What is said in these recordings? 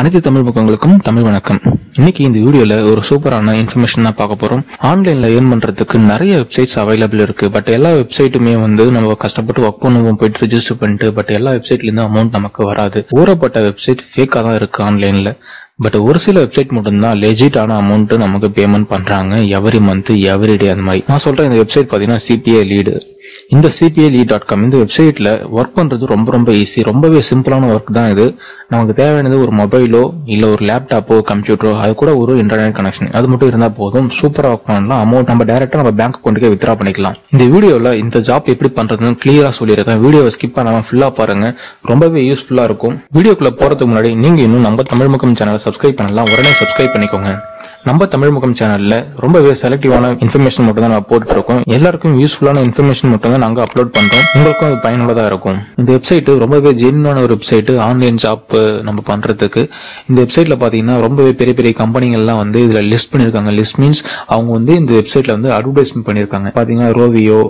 அனைத்து தமிழ் பக்கங்களுக்கும் தமிழ் வணக்கம். இன்னைக்கு இந்த வீடியோல ஒரு சூப்பரான இன்ஃபர்மேஷன் தான் பார்க்க போறோம். ஆன்லைன்ல ஏர்ன் பண்றதுக்கு நிறைய வெப்சைட்ஸ் அவைலபிள் இருக்கு. பட் எல்லா வெப்சைட்டுமே வந்து நம்ம கஷ்டப்பட்டு ஒர்க் பண்ணுவோம் போயிட்டு ரிஜிஸ்டர் பண்ணிட்டு பட் எல்லா வெப்சைட்ல இருந்து அமௌண்ட் நமக்கு வராது. ஊறப்பட்ட வெப்சைட் ஃபேக்கா தான் இருக்கு ஆன்லைன்ல பட் ஒரு சில வெப்சைட் மட்டும்தான் லெஜிட்டான அமௌண்ட் நமக்கு பேமெண்ட் பண்றாங்க. எவரி மந்த் எவரி டே அந்த மாதிரி. நான் சொல்றேன் இந்த வெப்சைட் பாத்தீங்கன்னா சிபிஐ லீடு இந்த சிபிஎல்இ டாட் காம் இந்த வெப்சைட்ல ஒர்க் பண்றது ரொம்ப ரொம்ப ஈஸி ரொம்பவே சிம்பிளான ஒர்க் தான் இது. நமக்கு தேவையானது ஒரு மொபைலோ இல்ல ஒரு லேப்டாப்போ கம்ப்யூட்டரோ அது கூட ஒரு இன்டர்நெட் கனெக்ஷன் அது மட்டும் இருந்தா போதும். சூப்பரா ஒர்க் பண்ணலாம். அமௌண்ட் நம்ம டேரக்டா நம்ம பேங்க் அக்கௌண்ட்டுக்கே வித்ரா பண்ணிக்கலாம். இந்த வீடியோல இந்த ஜாப் எப்படி பண்றதுன்னு கிளியரா சொல்லியிருக்கேன் வீடியோவை ஸ்கிப் பண்ணாம ஃபுல்லா பாருங்க. ரொம்பவே யூஸ்ஃபுல்லா இருக்கும். வீடியோக்குள்ள போறதுக்கு முன்னாடி நீங்க இன்னும் நம்ம தமிழ் முகம் சேனலை சப்ஸ்கிரைப் பண்ணலாம். உடனே சப்ஸ்கிரைப் பண்ணிக்கோங்க. நம்ம தமிழ் முகம் சேனல்ல ரொம்பவே செலக்டிவான இன்ஃபர்மேஷன் மட்டும் தான் நம்ம போட்டுட்டு இருக்கோம் எல்லாருக்கும் யூஸ்ஃபுல்லான இன்ஃபர்மேஷன் மட்டும் தான் நாங்க அப்லோட் பண்றோம். உங்களுக்கும் அது பயனுள்ளதா இருக்கும். இந்த வெப்சைட் ரொம்பவே ஜென்யூனான ஒரு வெப்சைட் ஆன்லைன் ஜாப் நம்ம பண்றதுக்கு. இந்த வெப்சைட்ல பாத்தீங்கன்னா ரொம்பவே பெரிய பெரிய கம்பெனிகள்லாம் வந்து இதுல லிஸ்ட் பண்ணிருக்காங்க. லிஸ்ட் மீன்ஸ் அவங்க வந்து இந்த வெப்சைட்ல வந்து அட்வர்டைஸ்மெண்ட் பண்ணிருக்காங்க. பாத்தீங்கன்னா ரோவியோ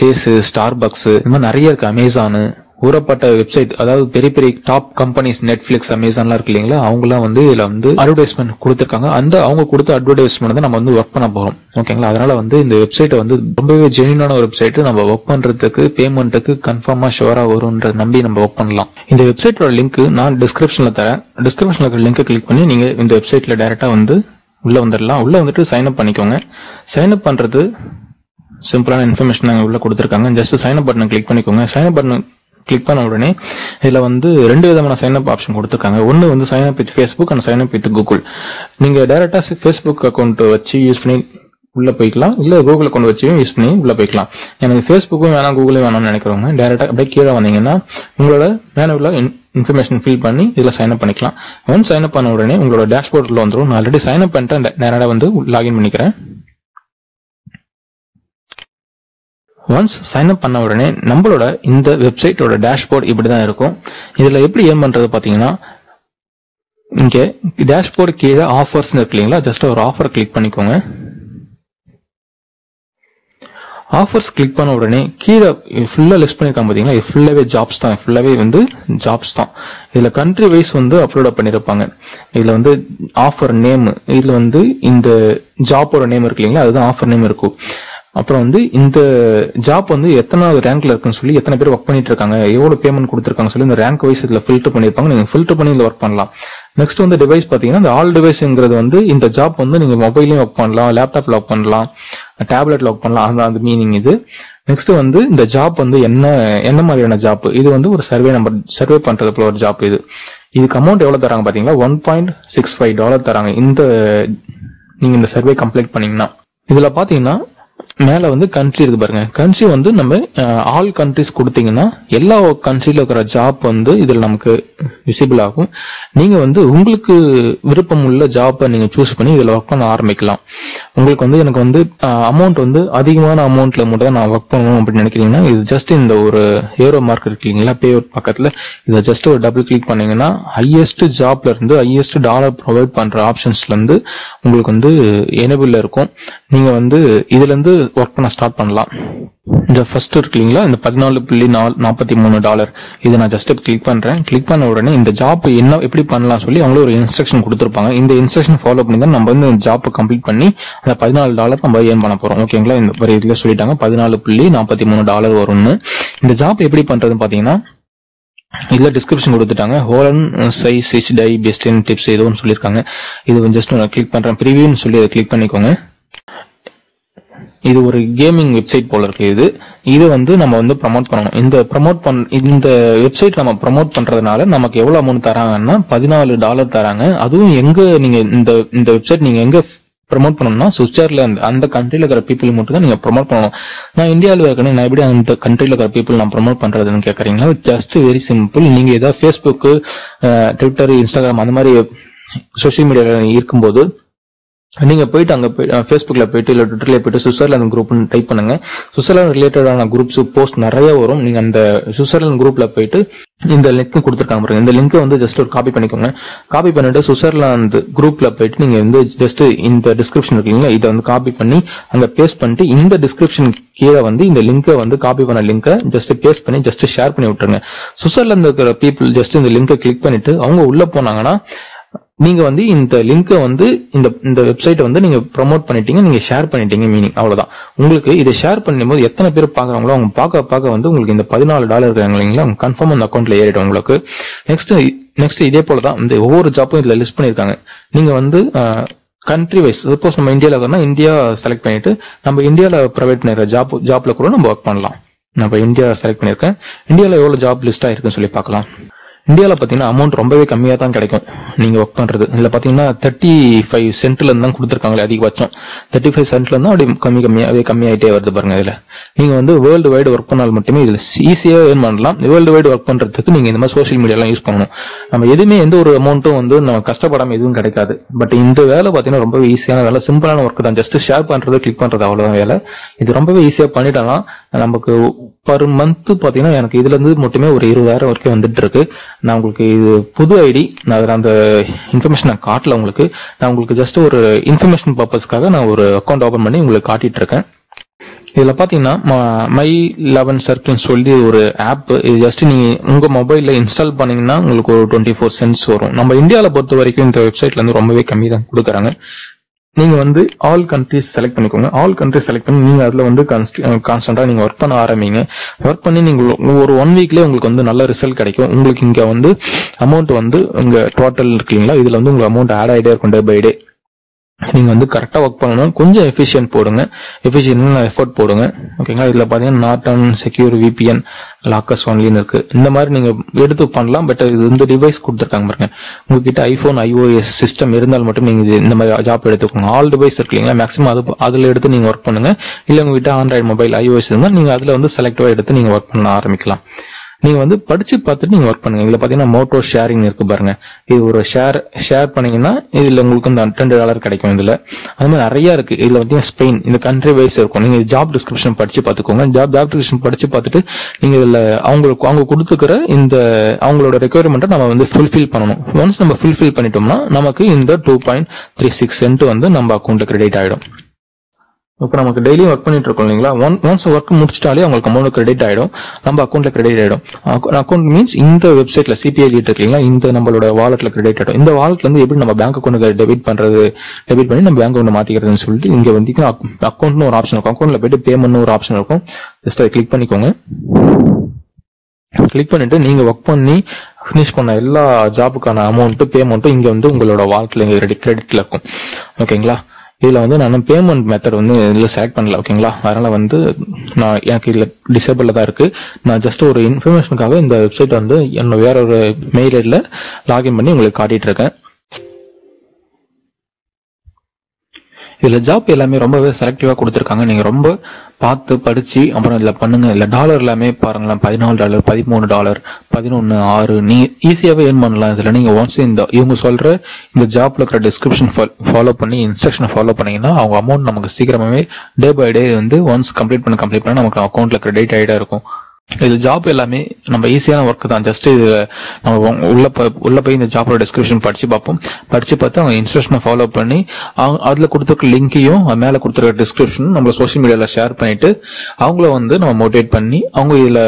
சேஸ் ஸ்டார் பக்ஸ் இந்த மாதிரி நிறைய இருக்கு. அமேசானு கூறப்பட்ட வெப்சைட் அதாவது பெரிய பெரிய டாப் கம்பெனிஸ் நெட்ஃபிளிக்ஸ் அமேசான்லாம் இருக்கு இல்லைங்களா? அவங்களாம் வந்து இதில் வந்து அட்வர்டைஸ்மெண்ட் கொடுத்துருக்காங்க. அந்த அவங்க கொடுத்த அட்வர்டைஸ்மெண்ட் தான் நம்ம வந்து ஒர்க் பண்ண போகிறோம் ஓகேங்களா அதனால வந்து இந்த வெப்சைட்டை வந்து ரொம்பவே ஜெனியூனான ஒரு வெப்சைட் நம்ம ஒர்க் பண்ணுறதுக்கு பேமெண்ட்டுக்கு கன்ஃபார்மாக ஷுவராக வரும்ன்றத நம்பி நம்ம ஒர்க் பண்ணலாம். இந்த வெப்சைட்டோட லிங்க் நான் டிஸ்கிரிப்ஷனில் தரேன். டிஸ்கிரிப்ஷனில் இருக்கிற லிங்கை கிளிக் பண்ணி நீங்கள் இந்த வெப்சைட்டில் டேரெக்டாக வந்து உள்ளே வந்துடலாம் உள்ளே வந்துட்டு சைன்அப் பண்ணிக்கோங்க. சைன் அப் பண்ணுறது சிம்பிளான இன்ஃபர்மேஷன் நாங்கள் உள்ளே கொடுத்துருக்காங்க. ஜஸ்ட் சைன் அப் பட்டனை கிளிக் பண்ணிக்கோங்க. சைன் அப் பட்டன் கிளிக் பண்ண உடனே இதில் வந்து ரெண்டு விதமான சைன்அப் ஆப்ஷன் கொடுத்துருக்காங்க. ஒன்று வந்து sign up with Facebook and sign up with Google நீங்கள் டைரக்டா ஃபேஸ்புக் அக்கௌண்ட் வச்சு யூஸ் பண்ணி உள்ளே போய்க்கலாம். இல்லை கூகுள் அக்கௌண்ட் வச்சு யூஸ் பண்ணி உள்ளே போய்க்கலாம். எனக்கு ஃபேஸ்புக்கும் வேணாம் கூகுளும் வேணாம்னு நினைக்கிறவங்க டேரெக்டாக அப்படியே கீழே வந்தீங்கன்னா உங்களோட மேனுவலா இன்ஃபர்மேஷன் ஃபில் பண்ணி இதில் சைன் அப் பண்ணிக்கலாம். ஒன் சைன் அப் பண்ண உடனே உங்களோட டேஷ்போர்ட்டில் வந்துடும் நான் ஆல்ரெடி சைன் அப் பண்ணிட்டு நேரடியாக வந்து லாகின் பண்ணிக்கிறேன். ஒன்ஸ் சைன் அப் பண்ண உடனே நம்மளோட இந்த வெப்சைட்டோட டேஷ்போர்ட் இப்படி தான் இருக்கும். இதில் எப்படி ஏன் பண்ணுறது பார்த்தீங்கன்னா இங்கே டேஷ்போர்டு கீழே ஆஃபர்ஸ் இருக்கு இல்லைங்களா? ஜஸ்ட் ஒரு ஆஃபர் கிளிக் பண்ணிக்கோங்க. ஆஃபர்ஸ் கிளிக் பண்ண உடனே கீழே ஃபுல்லாக லிஸ்ட் பண்ணியிருக்காங்க பார்த்தீங்களா? இது ஃபுல்லாகவே ஜாப்ஸ் தான். ஃபுல்லாகவே வந்து ஜாப்ஸ் தான். இதில் கண்ட்ரி வைஸ் வந்து அப்லோட் பண்ணியிருப்பாங்க இதில் வந்து ஆஃபர் நேம் இதில் வந்து இந்த ஜாப்போட நேம் இருக்கு இல்லைங்களா? அதுதான் ஆஃபர் நேம் இருக்கும். அப்புறம் வந்து இந்த ஜாப் வந்து எத்தனாவது ரேங்க்ல இருக்குன்னு சொல்லி எத்தனை பேர் ஒர்க் பண்ணிட்டு இருக்காங்க எவ்வளவு பேமெண்ட் கொடுத்துருக்காங்க சொல்லி இந்த ரேங்க் வைஸ் இதுல ஃபில்டர் பண்ணிருப்பாங்க நீங்க ஃபில்டர் பண்ணி இதுல ஒர்க் பண்ணலாம். நெக்ஸ்ட் வந்து டிவைஸ் பாத்தீங்கன்னா இந்த ஆல் டிவைஸ்ங்கிறது வந்து இந்த ஜாப் வந்து நீங்க மொபைலையும் ஒர்க் பண்ணலாம் லேப்டாப்ல ஒர்க் பண்ணலாம் டேப்லெட்ல ஒர்க் பண்ணலாம். அந்த அந்த மீனிங் இது. நெக்ஸ்ட் வந்து இந்த ஜாப் வந்து என்ன என்ன மாதிரியான ஜாப் இது வந்து ஒரு சர்வே நம்பர் சர்வே பண்றது போல ஒரு ஜாப் இது. இதுக்கு அமௌண்ட் எவ்வளவு தராங்க பாத்தீங்களா one point six five dollar தராங்க. இந்த நீங்க இந்த சர்வே கம்ப்ளீட் பண்ணீங்கன்னா. இதுல பாத்தீங்கன்னா மேல வந்து கண்ட்ரி இருக்கு பாருங்க. கண்ட்ரி வந்து நம்ம ஆல் கண்ட்ரிஸ் கொடுத்தீங்கன்னா எல்லா கண்ட்ரியில இருக்கிற ஜாப் வந்து இதுல நமக்கு விசிபிள் ஆகும். நீங்க வந்து உங்களுக்கு விருப்பம் உள்ள ஜாப்பை நீங்க சூஸ் பண்ணி இதுல ஒர்க் பண்ண ஆரம்பிக்கலாம். உங்களுக்கு வந்து எனக்கு வந்து அமௌண்ட் வந்து அதிகமான அமௌண்ட்ல மட்டும் தான் நான் ஒர்க் பண்ணணும் அப்படின்னு நினைக்கிறீங்கன்னா இது ஜஸ்ட் இந்த ஒரு ஏரோ மார்க் இருக்கு இல்லைங்களா? பே அவுட் பக்கத்துல. இதை ஜஸ்ட் ஒரு டபுள் கிளிக் பண்ணீங்கன்னா ஹையஸ்ட் ஜாப்ல இருந்து ஹையஸ்ட் டாலர் ப்ரொவைட் பண்ற ஆப்ஷன்ஸ்ல இருந்து உங்களுக்கு வந்து எனபிள்ல இருக்கும். நீங்கள் வந்து இதுலேருந்து ஒர்க் பண்ண ஸ்டார்ட் பண்ணலாம். இந்த ஃபர்ஸ்ட் இருக்கு இல்லைங்களா? இந்த பதினாலு புள்ளி நாலு நாற்பத்தி மூணு டாலர் இதை நான் ஜஸ்ட் கிளிக் பண்ணுறேன் கிளிக் பண்ண உடனே இந்த ஜாப் என்ன எப்படி பண்ணலாம் சொல்லி அவங்களும் ஒரு இன்ஸ்ட்ரக்ஷன் கொடுத்துருப்பாங்க. இந்த இன்ஸ்ட்ரக்ஷன் ஃபாலோ பண்ணி தான் நம்ம வந்து இந்த ஜாப் கம்ப்ளீட் பண்ணி அந்த பதினாலு டாலர் நம்ம ஏன் பண்ண போகிறோம் ஓகேங்களா இந்த ஒரு இதில் சொல்லிட்டாங்க. பதினாலு புள்ளி நாற்பத்தி மூணு டாலர் வரும்னு. இந்த ஜாப் எப்படி பண்ணுறதுன்னு பார்த்தீங்கன்னா இதில் டிஸ்கிரிப்ஷன் கொடுத்துட்டாங்க. ஹோலன் சைஸ் சிச் டை பெஸ்டின் டிப்ஸ் ஏதோன்னு சொல்லியிருக்காங்க. இது ஜஸ்ட் நான் கிளிக் பண்ணுறேன் ப்ரிவியூன்னு சொல்லி அதை கிளிக் பண்ணிக்கோங்க. இது ஒரு கேமிங் வெப்சைட் போல இருக்கு இது. இது வந்து நம்ம வந்து ப்ரமோட் பண்ணணும். இந்த ப்ரமோட் பண் இந்த வெப்சைட் நம்ம ப்ரமோட் பண்றதுனால நமக்கு எவ்வளவு அமௌண்ட் தராங்கன்னா பதினாலு டாலர் தராங்க. அதுவும் எங்க நீங்க இந்த இந்த வெப்சைட் நீங்க எங்க ப்ரமோட் பண்ணணும்னா சுவிட்சர்லாந்து அந்த கண்ட்ரில இருக்கிற பீப்புள் மட்டும் தான் நீங்க ப்ரமோட் பண்ணணும். நான் இந்தியாவில் இருக்கேன் நான் எப்படி அந்த கண்ட்ரில இருக்கிற பீப்புள் நான் ப்ரமோட் பண்றதுன்னு கேக்குறீங்களா? ஜஸ்ட் வெரி சிம்பிள் நீங்க ஏதாவது ஃபேஸ்புக்கு ட்விட்டர் இன்ஸ்டாகிராம் அந்த மாதிரி சோஷியல் மீடியாவில் இருக்கும்போது நீங்கள் போயிட்டு அங்கே போய் ஃபேஸ்புக்கில் போயிட்டு இல்லை ட்விட்டரில் போயிட்டு சுவிட்சர்லாந்து குரூப்னு டைப் பண்ணுங்கள் சுவிட்சர்லாந்து ரிலேட்டடான குரூப்ஸ் போஸ்ட் நிறைய வரும். நீங்கள் அந்த சுவிட்சர்லாந்து குரூப்பில் போயிட்டு இந்த லிங்க் கொடுத்துருக்காங்க பாருங்க. இந்த லிங்க் வந்து ஜஸ்ட் ஒரு காப்பி பண்ணிக்கோங்க. காப்பி பண்ணிட்டு சுவிட்சர்லாந்து குரூப்ல போயிட்டு நீங்க வந்து ஜஸ்ட் இந்த டிஸ்கிரிப்ஷன் இருக்கீங்களா இதை வந்து காப்பி பண்ணி அங்க பேஸ்ட் பண்ணிட்டு இந்த டிஸ்கிரிப்ஷன் கீழே வந்து இந்த லிங்கை வந்து காப்பி பண்ண லிங்கை ஜஸ்ட் பேஸ்ட் பண்ணி ஜஸ்ட் ஷேர் பண்ணி விட்டுருங்க. சுவிட்சர்லாந்து இருக்கிற பீப்புள் ஜஸ்ட் இந்த லிங்கை கிளிக் பண்ணிட்டு அவங்க உள்ள போனாங்கன்னா நீங்க வந்து இந்த லிங்கை வந்து இந்த இந்த வெப்சைட்டை வந்து நீங்க ப்ரோமோட் பண்ணிட்டீங்க நீங்க ஷேர் பண்ணிட்டீங்க மீனிங் அவ்வளவுதான். உங்களுக்கு இதை ஷேர் பண்ணும்போது எத்தனை பேர் பாக்குறாங்களோ அவங்க பார்க்க பார்க்க வந்து உங்களுக்கு இந்த பதினாலு டாலர் இருக்காங்க இல்லைங்களா? அவங்க கன்ஃபார்ம் அந்த அக்கௌண்ட்ல ஏறிடும் உங்களுக்கு. நெக்ஸ்ட் நெக்ஸ்ட் இதே போல தான் இந்த ஒவ்வொரு ஜாப்பும் இதுல லிஸ்ட் பண்ணிருக்காங்க நீங்க வந்து கண்ட்ரி வைஸ் சப்போஸ் நம்ம இந்தியாவில் இருக்கோம்னா இந்தியா செலக்ட் பண்ணிட்டு நம்ம இந்தியாவில் ப்ரொவைட் பண்ணுற ஜாப் ஜாப்ல கூட நம்ம ஒர்க் பண்ணலாம். நம்ம இந்தியா செலக்ட் பண்ணியிருக்கேன். இந்தியாவில் எவ்வளோ ஜாப் லிஸ்ட் இருக்குன்னு சொல்லி பார்க்கலாம். இந்தியாவில் பார்த்தீங்கன்னா அமௌண்ட் ரொம்பவே கம்மியாக தான் கிடைக்கும். நீங்கள் ஒர்க் பண்ணுறது இதில் பார்த்தீங்கன்னா தேர்ட்டி ஃபைவ் சென்ட்லேருந்து தான் கொடுத்துருக்காங்களே அதிகபட்சம். தேர்ட்டி ஃபைவ் சென்ட்லேருந்து அப்படியே கம்மி கம்மியாகவே கம்மியாகிட்டே வருது பாருங்க இதில். நீங்கள் வந்து வேர்ல்டு வைடு ஒர்க் பண்ணால் மட்டுமே இதில் ஈஸியாக ஏர்ன் பண்ணலாம். வேர்ல்டு வைடு ஒர்க் பண்ணுறதுக்கு நீங்கள் இந்த மாதிரி சோஷியல் மீடியாலாம் யூஸ் பண்ணணும். நம்ம எதுவுமே எந்த ஒரு அமௌண்ட்டும் வந்து நம்ம கஷ்டப்படாமல் எதுவும் கிடைக்காது. பட் இந்த வேலை பார்த்தீங்கன்னா ரொம்ப ஈஸியான வேலை. சிம்பிளான ஒர்க் தான். ஜஸ்ட் ஷேர் பண்ணுறது கிளிக் பண்ணுறது அவ்வளோதான் வேலை. இது ரொம்பவே ஈஸியாக பண்ணிடலாம். நமக்கு பர் மந்த் பார்த்தீங்கன்னா எனக்கு இதுலேருந்து மட்டுமே ஒரு இருபதாயிரம் வரைக்கும் வந்துட்டு இருக்கு நான் உங்களுக்கு இது புது ஐடி நான் அதில் அந்த இன்ஃபர்மேஷன் நான் காட்டல உங்களுக்கு. நான் உங்களுக்கு ஜஸ்ட் ஒரு இன்ஃபர்மேஷன் பர்பஸ்க்காக நான் ஒரு அக்கௌண்ட் ஓப்பன் பண்ணி உங்களுக்கு காட்டிட்டு இருக்கேன். இதில் பார்த்தீங்கன்னா மை லெவன் சர்க்கிள்னு சொல்லி ஒரு ஆப் இது ஜஸ்ட் நீங்கள் உங்கள் மொபைலில் இன்ஸ்டால் பண்ணீங்கன்னா உங்களுக்கு ஒரு டுவெண்ட்டி ஃபோர் சென்ஸ் வரும். நம்ம இந்தியாவில் பொறுத்த வரைக்கும் இந்த வெப்சைட்லேருந்து ரொம்பவே கம்மி தான் கொடுக்குறாங்க. நீங்கள் வந்து ஆல் கண்ட்ரிஸ் செலக்ட் பண்ணிக்கோங்க. ஆல் கண்ட்ரிஸ் செலக்ட் பண்ணி நீங்கள் அதில் வந்து கான்ஸ்டன்டா நீங்கள் ஒர்க் பண்ண ஆரம்பிங்க. ஒர்க் பண்ணி நீங்கள் ஒரு ஒன் வீக்லேயே உங்களுக்கு வந்து நல்ல ரிசல்ட் கிடைக்கும். உங்களுக்கு இங்கே வந்து அமௌண்ட் வந்து உங்கள் டோட்டல் இருக்கீங்களா? இதில் வந்து உங்களுக்கு அமௌண்ட் ஆட் ஆகிட்டே இருக்கும் டே பை டே நீங்க வந்து கரெக்டா ஒர்க் பண்ணணும். கொஞ்சம் எஃபிஷியன்ட் போடுங்க. எஃபிஷியன்ட் எஃபர்ட் போடுங்க. ஓகேங்களா இதுல பாத்தீங்கன்னா நாட்டன் செக்யூர் விபிஎன் லாக்கஸ் ஒன்லின்னு இருக்கு. இந்த மாதிரி நீங்க எடுத்து பண்ணலாம். பட் இது இந்த டிவைஸ் கொடுத்துருக்காங்க பாருங்க. உங்ககிட்ட ஐபோன் ஐஓஎஸ் சிஸ்டம் இருந்தால் மட்டும் நீங்க இது இந்த மாதிரி ஜாப் எடுத்துக்கோங்க. ஆல் டிவைஸ் இருக்கு இல்லைங்களா? மேக்ஸிமம் அது அதுல எடுத்து நீங்க ஒர்க் பண்ணுங்க. இல்ல உங்ககிட்ட ஆண்ட்ராய்டு மொபைல் ஐஓஎஸ் இருந்தால் நீங்க அதுல வந்து செலக்டிவா எடுத்து நீங்க ஒர்க் பண்ண ஆரம்பிக்கலாம். நீங்க வந்து படிச்சு பார்த்துட்டு நீங்க ஒர்க் பண்ணுங்க. இதுல பாத்தீங்கன்னா மோட்டோ ஷேரிங் இருக்கு பாருங்க. இது ஒரு ஷேர் ஷேர் பண்ணீங்கன்னா இதுல உங்களுக்கு இந்த ரெண்டு டாலர் கிடைக்கும் இதுல. அது மாதிரி நிறைய இருக்கு. இதுல பாத்தீங்கன்னா ஸ்பெயின் இந்த கண்ட்ரி வைஸ் இருக்கும். நீங்க ஜாப் டிஸ்கிரிப்ஷன் படிச்சு பார்த்துக்கோங்க. ஜாப் ஜாப் டிஸ்கிரிப்ஷன் படிச்சு பார்த்துட்டு நீங்க இதுல அவங்களுக்கு அவங்க கொடுத்துக்கிற இந்த அவங்களோட ரெக்குயர்மெண்ட்டை நம்ம வந்து ஃபுல்ஃபில் பண்ணணும். ஒன்ஸ் நம்ம ஃபுல்ஃபில் பண்ணிட்டோம்னா நமக்கு இந்த two point three six cent வந்து நம்ம அக்கௌண்ட்ல கிரெடிட் ஆயிடும். இப்போ நமக்கு டெய்லியும் ஒர்க் பண்ணிட்டு இருக்கோம் இல்லைங்களா? ஒன் ஒன்ஸ் ஒர்க் முடிச்சிட்டாலே அவங்களுக்கு அமௌண்ட் கிரெடிட் ஆகிடும் நம்ம அக்கௌண்ட்ல கிரெடிட் ஆகிடும் அக்கௌண்ட் மீன்ஸ் இந்த வெப்சைட்ல சிபிஐ கிட்ட இருக்கீங்களா இந்த நம்மளோட வாலெட்ல கிரெடிட் ஆகிடும் இந்த வாலெட்ல இருந்து எப்படி நம்ம பேங்க் அக்கௌண்ட் டெபிட் பண்றது டெபிட் பண்ணி நம்ம பேங்க் அக்கௌண்ட் மாத்திக்கிறதுன்னு சொல்லிட்டு இங்க வந்து அக்கௌண்ட்னு ஒரு ஆப்ஷன் இருக்கும். அக்கௌண்ட்ல போயிட்டு பேமெண்ட்னு ஒரு ஆப்ஷன் இருக்கும். ஜஸ்ட் அதை கிளிக் பண்ணிக்கோங்க. கிளிக் பண்ணிட்டு நீங்க ஒர்க் பண்ணி ஃபினிஷ் பண்ண எல்லா ஜாபுக்கான அமௌண்ட்டு பேமெண்ட்டும் இங்க வந்து உங்களோட வாலெட்ல கிரெடிட்ல இருக்கும். ஓகேங்களா இதில் வந்து நான் பேமெண்ட் மெத்தட் வந்து இதில் செலக்ட் பண்ணல ஓகேங்களா அதனால் வந்து நான் எனக்கு இதில் டிசேபிளில் தான் இருக்குது நான் ஜஸ்ட் ஒரு இன்ஃபர்மேஷனுக்காக இந்த வெப்சைட் வந்து என்னோட வேற ஒரு மெயில் ஐடியில் லாகின் பண்ணி உங்களுக்கு காட்டிகிட்ருக்கேன் இருக்கேன். ஜாப் எல்லாமே ரொம்பவே செலக்டிவாக கொடுத்துருக்காங்க. நீங்கள் ரொம்ப பார்த்து படித்து அப்புறம் இதில் பண்ணுங்கள் இல்லை டாலர் எல்லாமே பாருங்களேன் பதினாலு டாலர் பதிமூணு டாலர் பதினொன்று ஆறு. நீங்கள் ஈஸியாகவே ஏர்ன் பண்ணலாம். இதில் நீங்கள் ஒன்ஸ் இந்த இவங்க சொல்கிற இந்த ஜாப்பில் இருக்கிற டிஸ்கிரிப்ஷன் ஃபாலோ பண்ணி இன்ஸ்ட்ரக்ஷனை ஃபாலோ பண்ணிங்கன்னா அவங்க அமௌண்ட் நமக்கு சீக்கிரமாகவே டே பை டே வந்து ஒன்ஸ் கம்ப்ளீட் பண்ண கம்ப்ளீட் பண்ண நமக்கு அக்கௌண்ட்டில் கிரெடிட் ஆகிட்டே இருக்கும். இது ஜாப் எல்லாமே நம்ம ஈஸியான ஒர்க் தான். ஜஸ்ட் இது நம்ம உள்ள உள்ள போய் இந்த ஜாபோட டிஸ்கிரிப்ஷன் படிச்சு பார்ப்போம். படிச்சு பார்த்து அவங்க இன்ஸ்ட்ரக்ஷனை ஃபாலோ பண்ணி அவங்க அதில் கொடுத்துருக்க லிங்கையும் மேலே கொடுத்துருக்க டிஸ்கிரிப்ஷனும் நம்ம சோஷியல் மீடியாவில் ஷேர் பண்ணிட்டு அவங்கள வந்து நம்ம மோட்டிவேட் பண்ணி அவங்க இதில்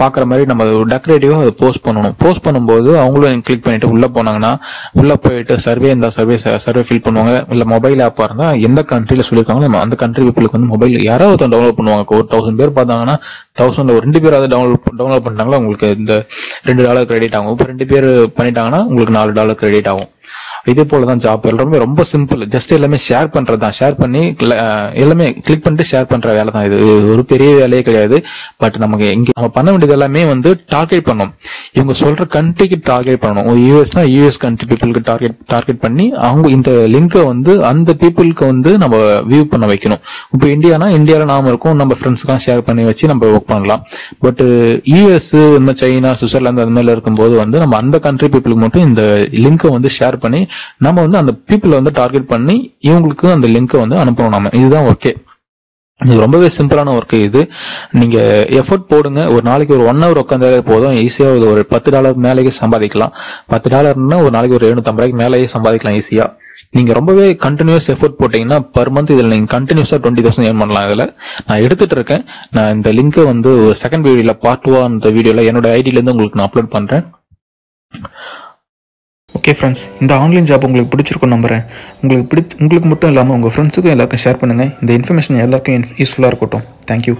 பார்க்குற மாதிரி நம்ம டெக்கரேட்டிவாக அதை போஸ்ட் பண்ணணும். போஸ்ட் பண்ணும்போது அவங்களும் கிளிக் பண்ணிட்டு உள்ளே போனாங்கன்னா உள்ளே போயிட்டு சர்வே இருந்தால் சர்வே சர்வே ஃபில் பண்ணுவாங்க. இல்லை மொபைல் ஆப்பாக இருந்தால் எந்த கண்ட்ரியில் சொல்லியிருக்காங்களோ நம்ம அந்த கண்ட்ரி பீப்புளுக்கு வந்து மொபைல் யாராவது டவுன்லோட் பண்ணுவாங்க. ஒரு தௌசண்ட் பேர் பார்த்தாங்கன்னா தௌசண்ட்ல ஒரு ரெண்டு அதை டவுன்லோட் டவுன்லோட் பண்ணிட்டாங்களா? உங்களுக்கு இந்த ரெண்டு டாலர் கிரெடிட் ஆகும். இப்போ ரெண்டு பேர் பண்ணிட்டாங்கன்னா உங்களுக்கு நாலு டாலர் கிரெடிட் ஆகும். இதே போல தான் ஜாப் எல்லாமே ரொம்ப சிம்பிள் ஜஸ்ட் எல்லாமே ஷேர் பண்றது தான் ஷேர் பண்ணி எல்லாமே கிளிக் பண்ணிட்டு ஷேர் பண்ற வேலை தான் இது ஒரு பெரிய வேலையே கிடையாது. பட் நமக்கு இங்க நம்ம பண்ண வேண்டியது எல்லாமே வந்து டார்கெட் பண்ணும். இவங்க சொல்ற கண்ட்ரிக்கு டார்கெட் பண்ணணும். யூஎஸ்னா யூஎஸ் கண்ட்ரி பீப்புளுக்கு டார்கெட் டார்கெட் பண்ணி அவங்க இந்த லிங்கை வந்து அந்த பீப்புளுக்கு வந்து நம்ம வியூ பண்ண வைக்கணும். இப்போ இந்தியானா இந்தியாவில் நாம இருக்கும். நம்ம ஃப்ரெண்ட்ஸ்க்கெல்லாம் ஷேர் பண்ணி வச்சு நம்ம ஒர்க் பண்ணலாம். பட் யூஎஸ் இந்த சைனா சுவிட்சர்லாந்து அந்த மாதிரி இருக்கும்போது வந்து நம்ம அந்த கண்ட்ரி பீப்புளுக்கு மட்டும் இந்த லிங்கை வந்து ஷேர் பண்ணி நம்ம வந்து அந்த பீப்புளை வந்து டார்கெட் பண்ணி இவங்களுக்கு அந்த லிங்கை வந்து அனுப்பணும் நம்ம இதுதான் ஓகே இது ரொம்பவே சிம்பிளான ஒர்க்கு இது. நீங்க எஃபர்ட் போடுங்க. ஒரு நாளைக்கு ஒரு ஒன் ஹவர் உட்காந்தாலே போதும். ஈஸியா ஒரு பத்து டாலர் மேலேயே சம்பாதிக்கலாம். பத்து டாலர்னா ஒரு நாளைக்கு ஒரு எழுநூத்தம்பது ரூபாய்க்கு மேலேயே சம்பாதிக்கலாம் ஈஸியா நீங்க ரொம்பவே கண்டினியூஸ் எஃபர்ட் போட்டீங்கன்னா பர் மந்த் இதில் நீங்க கண்டினியூஸா டுவெண்ட்டி தௌசண்ட் ஏர்ன் பண்ணலாம் இதுல. நான் எடுத்துட்டு இருக்கேன். நான் இந்த லிங்கை வந்து ஒரு செகண்ட் வீடியோல பார்ட் டூ அந்த வீடியோல என்னோட ஐடியில இருந்து உங்களுக்கு நான் அப்லோட் பண்றேன். ஓகே ஃப்ரெண்ட்ஸ் இந்த ஆன்லைன் ஜாப் உங்களுக்கு பிடிச்சிருக்கும் நம்புறேன். உங்களுக்கு பிடி உங்களுக்கு மட்டும் இல்லாமல் உங்கள் ஃப்ரெண்ட்ஸுக்கும் எல்லாருக்கும் ஷேர் பண்ணுங்கள் இந்த இன்ஃபர்மேஷன் எல்லாருக்கும் யூஸ்ஃபுல்லாக இருக்கட்டும். தேங்க்யூ